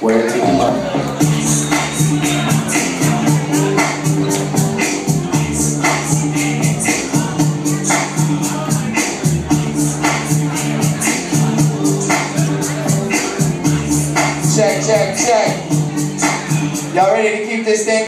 Where to the money? Check, check, check. Y'all ready to keep this thing?